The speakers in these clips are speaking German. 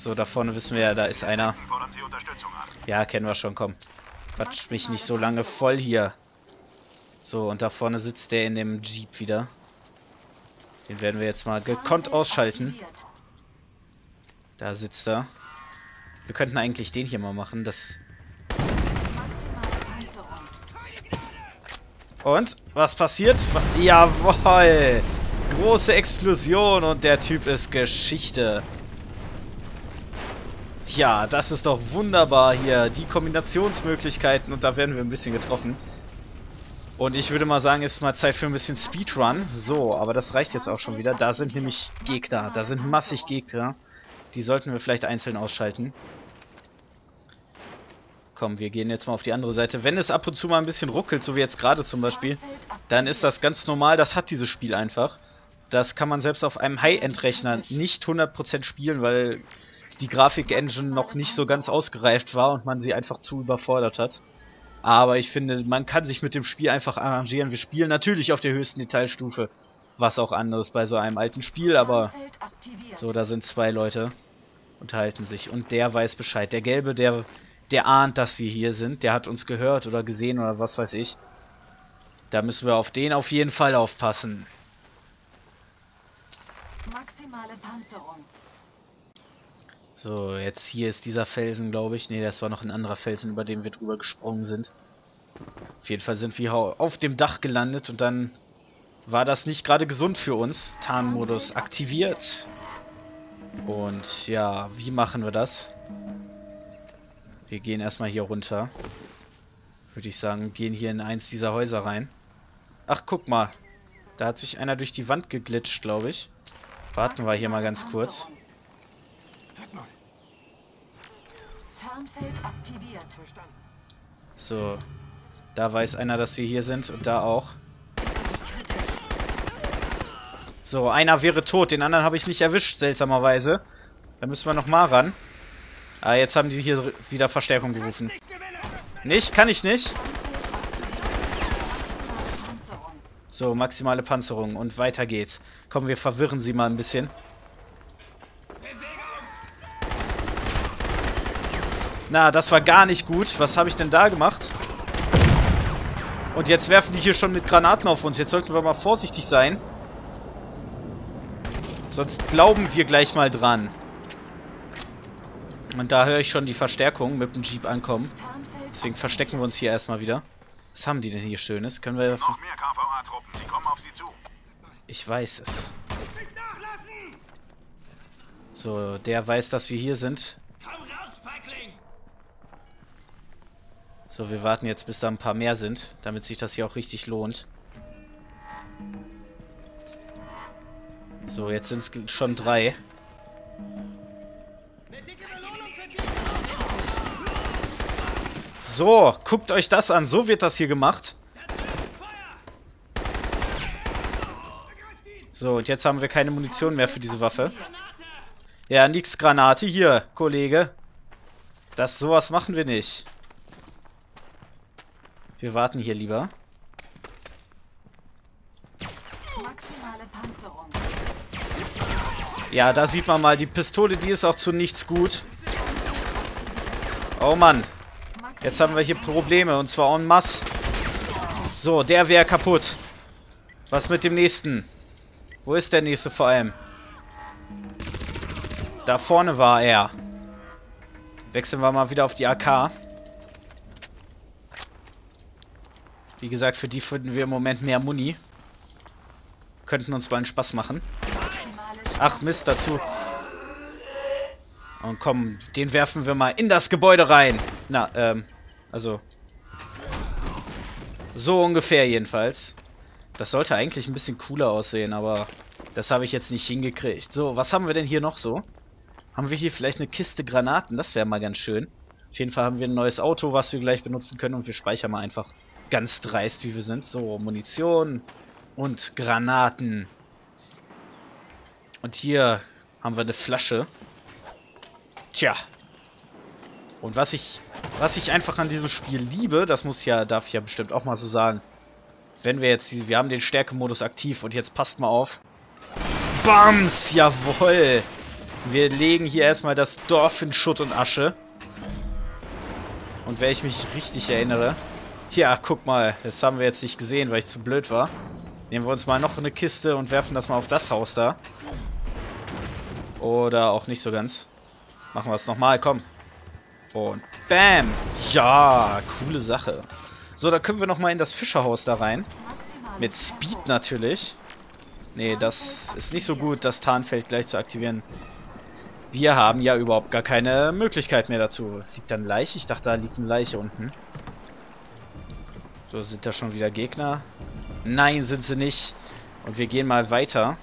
So, da vorne wissen wir ja, da ist einer. Ja, kennen wir schon, komm. Quatsch mich nicht so lange voll hier. So, und da vorne sitzt der in dem Jeep wieder. Den werden wir jetzt mal gekonnt ausschalten. Da sitzt er. Wir könnten eigentlich den hier mal machen, das... Und? Was passiert? Jawoll! Große Explosion und der Typ ist Geschichte. Ja, das ist doch wunderbar hier. Die Kombinationsmöglichkeiten und da werden wir ein bisschen getroffen. Und ich würde mal sagen, es ist mal Zeit für ein bisschen Speedrun. So, aber das reicht jetzt auch schon wieder. Da sind nämlich Gegner. Da sind massig Gegner. Die sollten wir vielleicht einzeln ausschalten. Komm, wir gehen jetzt mal auf die andere Seite. Wenn es ab und zu mal ein bisschen ruckelt, so wie jetzt gerade zum Beispiel, dann ist das ganz normal. Das hat dieses Spiel einfach. Das kann man selbst auf einem High-End-Rechner nicht 100% spielen, weil die Grafik-Engine noch nicht so ganz ausgereift war und man sie einfach zu überfordert hat. Aber ich finde, man kann sich mit dem Spiel einfach arrangieren. Wir spielen natürlich auf der höchsten Detailstufe. Was auch anderes bei so einem alten Spiel, aber so, da sind zwei Leute. Unterhalten sich. Und der weiß Bescheid. Der Gelbe, der, der ahnt, dass wir hier sind. Der hat uns gehört oder gesehen oder was weiß ich. Da müssen wir auf den auf jeden Fall aufpassen. Maximale Panzerung. So, jetzt hier ist dieser Felsen, glaube ich. Ne, das war noch ein anderer Felsen, über den wir drüber gesprungen sind. Auf jeden Fall sind wir auf dem Dach gelandet und dann war das nicht gerade gesund für uns. Tarnmodus aktiviert. Und ja, wie machen wir das? Wir gehen erstmal hier runter. Würde ich sagen, gehen hier in eins dieser Häuser rein. Ach, guck mal. Da hat sich einer durch die Wand geglitscht, glaube ich. Warten wir hier mal ganz kurz. Hört mal. Tarnfeld aktiviert. Verstanden. So. Da weiß einer, dass wir hier sind und da auch. So, einer wäre tot, den anderen habe ich nicht erwischt, seltsamerweise. Da müssen wir noch mal ran. Ah, jetzt haben die hier wieder Verstärkung gerufen. Nicht? Kann ich nicht? So, maximale Panzerung und weiter geht's. Komm, wir verwirren sie mal ein bisschen. Na, das war gar nicht gut. Was habe ich denn da gemacht? Und jetzt werfen die hier schon mit Granaten auf uns. Jetzt sollten wir mal vorsichtig sein. Sonst glauben wir gleich mal dran. Und da höre ich schon die Verstärkung mit dem Jeep ankommen. Deswegen verstecken wir uns hier erstmal wieder. Was haben die denn hier Schönes? Können wir... Noch mehr KVA-Truppen. Sie kommen auf Sie zu. Ich weiß es. So, der weiß, dass wir hier sind. So, wir warten jetzt, bis da ein paar mehr sind, damit sich das hier auch richtig lohnt. So, jetzt sind es schon drei. So, guckt euch das an. So wird das hier gemacht. So, und jetzt haben wir keine Munition mehr für diese Waffe. Ja, nix Granate hier, Kollege. Das sowas machen wir nicht. Wir warten hier lieber. Ja, da sieht man mal, die Pistole, die ist auch zu nichts gut. Oh Mann, jetzt haben wir hier Probleme und zwar en masse. So, der wäre kaputt. Was mit dem nächsten? Wo ist der nächste vor allem? Da vorne war er. Wechseln wir mal wieder auf die AK. Wie gesagt, für die finden wir im Moment mehr Muni. Könnten uns mal einen Spaß machen. Ach Mist, dazu. Und komm, den werfen wir mal in das Gebäude rein. Na, ähm, also. So ungefähr jedenfalls. Das sollte eigentlich ein bisschen cooler aussehen, aber das habe ich jetzt nicht hingekriegt. So, was haben wir denn hier noch so? Haben wir hier vielleicht eine Kiste Granaten? Das wäre mal ganz schön. Auf jeden Fall haben wir ein neues Auto, was wir gleich benutzen können und wir speichern mal einfach ganz dreist, wie wir sind. So, Munition und Granaten. Und hier haben wir eine Flasche. Tja. Und was ich, was ich einfach an diesem Spiel liebe, das muss ja, darf ich ja bestimmt auch mal so sagen. Wenn wir jetzt, wir haben den Stärkemodus aktiv und jetzt passt mal auf. Bams, jawohl. Wir legen hier erstmal das Dorf in Schutt und Asche. Und wenn ich mich richtig erinnere... Ja, guck mal, das haben wir jetzt nicht gesehen, weil ich zu blöd war. Nehmen wir uns mal noch eine Kiste und werfen das mal auf das Haus da. Oder auch nicht so ganz. Machen wir es nochmal, komm. Und bam! Ja, coole Sache. So, da können wir nochmal in das Fischerhaus da rein. Mit Speed natürlich. Nee, das ist nicht so gut, das Tarnfeld gleich zu aktivieren. Wir haben ja überhaupt gar keine Möglichkeit mehr dazu. Liegt da eine Leiche? Ich dachte, da liegt eine Leiche unten. So, sind da schon wieder Gegner? Nein, sind sie nicht. Und wir gehen mal weiter.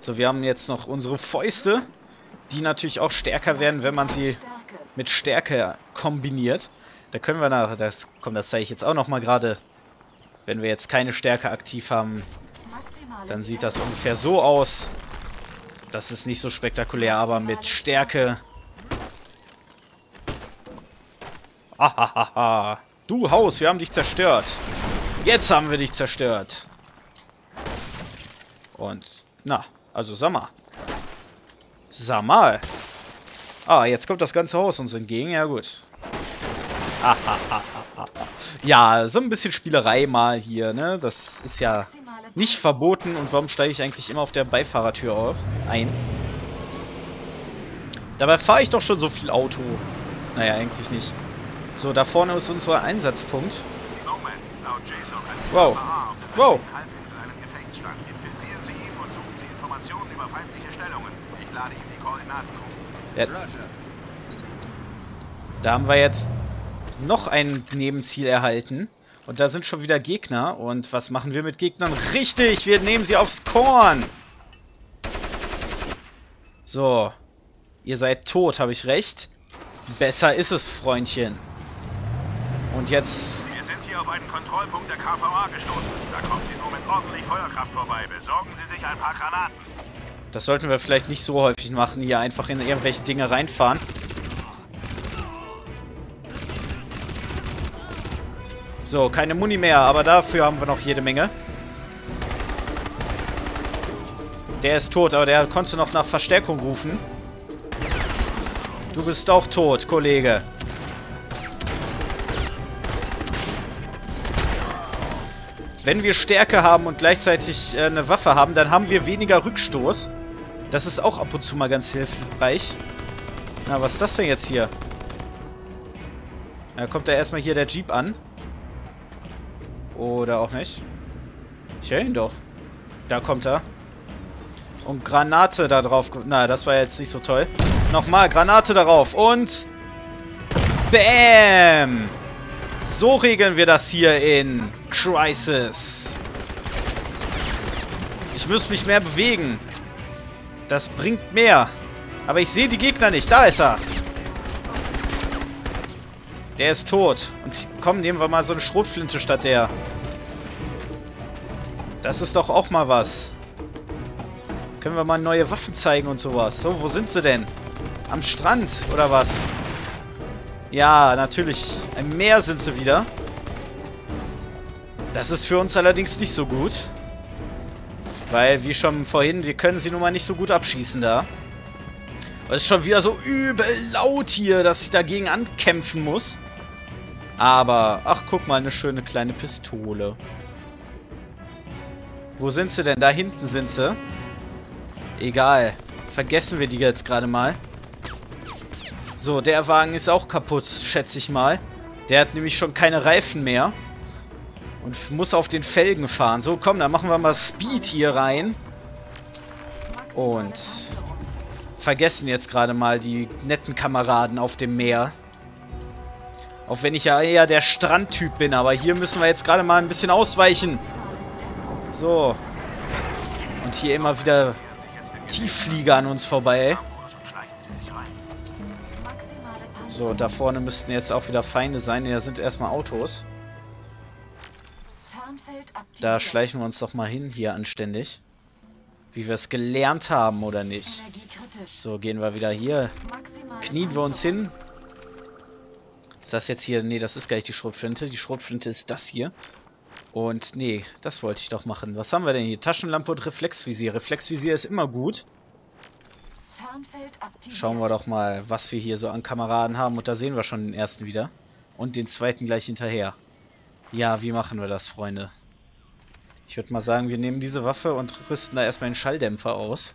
So, wir haben jetzt noch unsere Fäuste, die natürlich auch stärker werden, wenn man sie mit Stärke kombiniert. Da können wir nach, das kommt, das zeige ich jetzt auch noch mal gerade. Wenn wir jetzt keine Stärke aktiv haben, dann sieht das ungefähr so aus. Das ist nicht so spektakulär, aber mit Stärke. Ahahaha. Du Haus, wir haben dich zerstört. Jetzt haben wir dich zerstört. Und, na, also sag mal. Sag mal. Ah, jetzt kommt das ganze Haus uns entgegen. Ja gut. ja, so ein bisschen Spielerei mal hier, ne? Das ist ja nicht verboten. Und warum steige ich eigentlich immer auf der Beifahrertür auf, ein? Dabei fahre ich doch schon so viel Auto. Naja, eigentlich nicht. So, da vorne ist unser Einsatzpunkt. Wow. Wow. Ja, da haben wir jetzt noch ein Nebenziel erhalten. Und da sind schon wieder Gegner. Und was machen wir mit Gegnern? Richtig, wir nehmen sie aufs Korn. So. Ihr seid tot, habe ich recht? Besser ist es, Freundchen. Und jetzt... Wir sind hier auf einen Kontrollpunkt der KVA gestoßen. Da kommt hier nur mit ordentlich Feuerkraft vorbei. Besorgen Sie sich ein paar Granaten. Das sollten wir vielleicht nicht so häufig machen, hier einfach in irgendwelche Dinge reinfahren. So, keine Muni mehr, aber dafür haben wir noch jede Menge. Der ist tot, aber der konnte noch nach Verstärkung rufen. Du bist auch tot, Kollege. Wenn wir Stärke haben und gleichzeitig äh, eine Waffe haben, dann haben wir weniger Rückstoß. Das ist auch ab und zu mal ganz hilfreich. Na, was ist das denn jetzt hier? Da kommt da erstmal hier der Jeep an. Oder auch nicht. Ich höre ihn doch. Da kommt er. Und Granate da drauf. Na, das war jetzt nicht so toll. Nochmal, Granate darauf. Und... Bam! So regeln wir das hier in Crisis. Ich muss mich mehr bewegen. Das bringt mehr. Aber ich sehe die Gegner nicht. Da ist er. Der ist tot. Und komm, nehmen wir mal so eine Schrotflinte statt der. Das ist doch auch mal was. Können wir mal neue Waffen zeigen und sowas. So, wo sind sie denn? Am Strand, oder was? Ja, natürlich. Im Meer sind sie wieder. Das ist für uns allerdings nicht so gut. Weil, wie schon vorhin, wir können sie nun mal nicht so gut abschießen da. Es ist schon wieder so übel laut hier, dass ich dagegen ankämpfen muss. Aber, ach guck mal, eine schöne kleine Pistole. Wo sind sie denn? Da hinten sind sie. Egal. Vergessen wir die jetzt gerade mal. So, der Wagen ist auch kaputt, schätze ich mal. Der hat nämlich schon keine Reifen mehr. Und muss auf den Felgen fahren. So, komm, dann machen wir mal Speed hier rein. Und vergessen jetzt gerade mal die netten Kameraden auf dem Meer. Auch wenn ich ja eher der Strandtyp bin, aber hier müssen wir jetzt gerade mal ein bisschen ausweichen. So. Und hier immer wieder Tiefflieger an uns vorbei. So, da vorne müssten jetzt auch wieder Feinde sein. Ja, sind erstmal Autos. Da schleichen wir uns doch mal hin hier anständig. Wie wir es gelernt haben, oder nicht? So, gehen wir wieder hier. Knien wir uns hin. Ist das jetzt hier? Nee, das ist gar nicht die Schrotflinte. Die Schrotflinte ist das hier. Und nee, das wollte ich doch machen. Was haben wir denn hier? Taschenlampe und Reflexvisier. Reflexvisier ist immer gut. Schauen wir doch mal, was wir hier so an Kameraden haben. Und da sehen wir schon den ersten wieder. Und den zweiten gleich hinterher. Ja, wie machen wir das, Freunde? Ich würde mal sagen, wir nehmen diese Waffe und rüsten da erstmal den Schalldämpfer aus.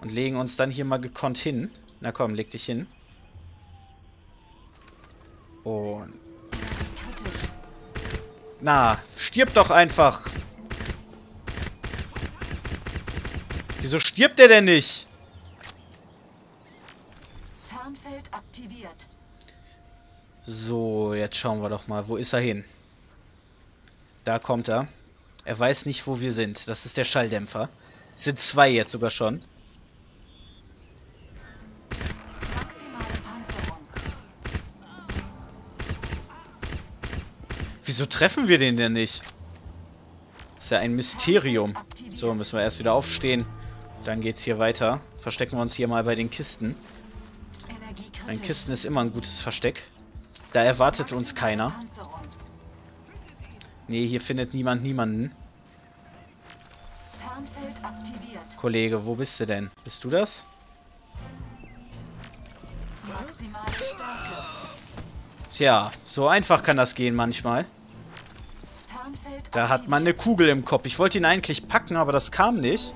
Und legen uns dann hier mal gekonnt hin. Na komm, leg dich hin. Und... Na, stirb doch einfach! Wieso stirbt der denn nicht? Tarnfeld aktiviert. So, jetzt schauen wir doch mal. Wo ist er hin? Da kommt er. Er weiß nicht, wo wir sind. Das ist der Schalldämpfer. Es sind zwei jetzt sogar schon. Wieso treffen wir den denn nicht? Ist ja ein Mysterium. So, müssen wir erst wieder aufstehen. Dann geht's hier weiter. Verstecken wir uns hier mal bei den Kisten. Ein. Kisten ist immer ein gutes Versteck. Da erwartet uns keiner. Nee, hier findet niemand niemanden. Kollege, wo bist du denn? Bist du das? Tja, so einfach kann das gehen manchmal. Da hat man eine Kugel im Kopf. Ich wollte ihn eigentlich packen, aber das kam nicht.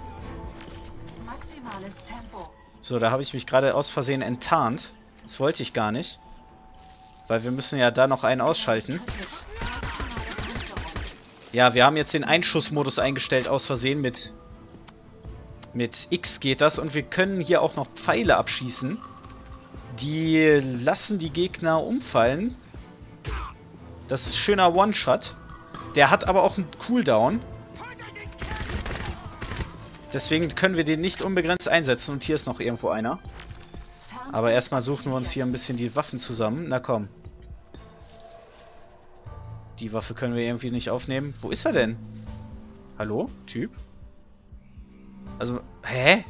So, da habe ich mich gerade aus Versehen enttarnt. Das wollte ich gar nicht. Weil wir müssen ja da noch einen ausschalten. Ja, wir haben jetzt den Einschussmodus eingestellt aus Versehen mit... Mit X geht das und wir können hier auch noch Pfeile abschießen. Die lassen die Gegner umfallen. Das ist schöner One-Shot. Der hat aber auch einen Cooldown. Deswegen können wir den nicht unbegrenzt einsetzen. Und hier ist noch irgendwo einer. Aber erstmal suchen wir uns hier ein bisschen die Waffen zusammen. Na komm. Die Waffe können wir irgendwie nicht aufnehmen. Wo ist er denn? Hallo? Typ? Also, hä?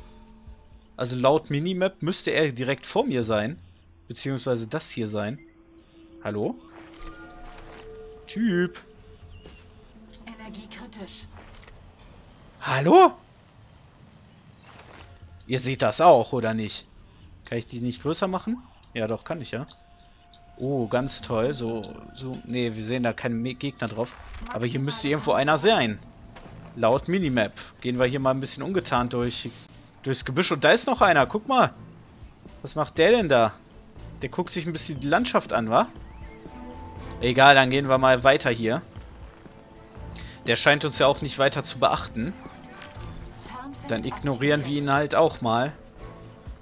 Also laut Minimap müsste er direkt vor mir sein. Beziehungsweise das hier sein. Hallo? Typ? Energie kritisch. Hallo? Ihr seht das auch, oder nicht? Kann ich die nicht größer machen? Ja, doch, kann ich ja. Oh, ganz toll. So, so, nee, wir sehen da keinen Gegner drauf. Aber hier müsste irgendwo einer sein. Laut Minimap. Gehen wir hier mal ein bisschen ungetarnt durch, durchs Gebüsch. Und da ist noch einer. Guck mal. Was macht der denn da? Der guckt sich ein bisschen die Landschaft an, wa? Egal, dann gehen wir mal weiter hier. Der scheint uns ja auch nicht weiter zu beachten. Dann ignorieren wir ihn halt auch mal.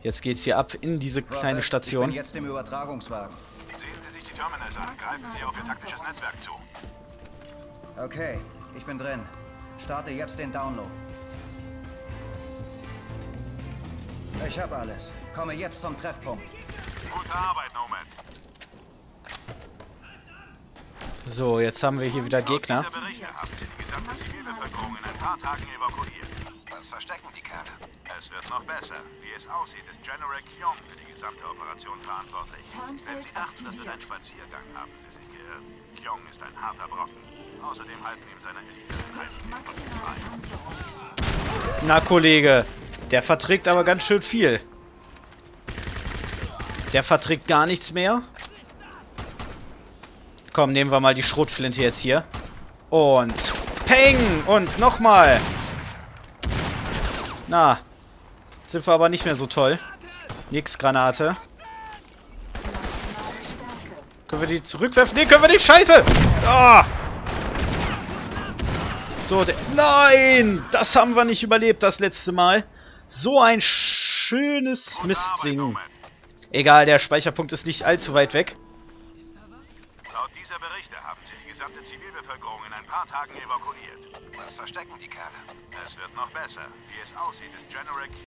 Jetzt geht's hier ab in diese kleine Prophet, Ich Station. bin jetzt im Übertragungswagen. Sehen Sie sich die Terminals an. Greifen Sie auf Ihr taktisches Netzwerk zu. Okay, ich bin drin. Starte jetzt den Download. Ich habe alles. Komme jetzt zum Treffpunkt. Gute Arbeit, Nomad. So, jetzt haben wir hier wieder Gegner. haben Sie die gesamte Zivilbevölkerung in ein paar Tagen evakuiert. Was verstecken? Es wird noch besser. Wie es aussieht, ist General Kyong für die gesamte Operation verantwortlich. Wenn Sie dachten, das wird ein Spaziergang, haben Sie sich geirrt. Kyong ist ein harter Brocken. Außerdem halten ihm seine Elite. Na, Kollege. Der verträgt aber ganz schön viel. Der verträgt gar nichts mehr. Komm, nehmen wir mal die Schrotflinte jetzt hier. Und Peng! Und nochmal. Na. Sind wir aber nicht mehr so toll. Nix Granate. Können wir die zurückwerfen? Nee, können wir nicht. Scheiße! Ah! So, Nein! Das haben wir nicht überlebt das letzte Mal. So ein schönes Mistding. Egal, der Speicherpunkt ist nicht allzu weit weg. Laut dieser Berichte haben Sie die gesamte Zivilbevölkerung in ein paar Tagen evakuiert. Was verstecken die Kerle? Es wird noch besser. Wie es aussieht, ist General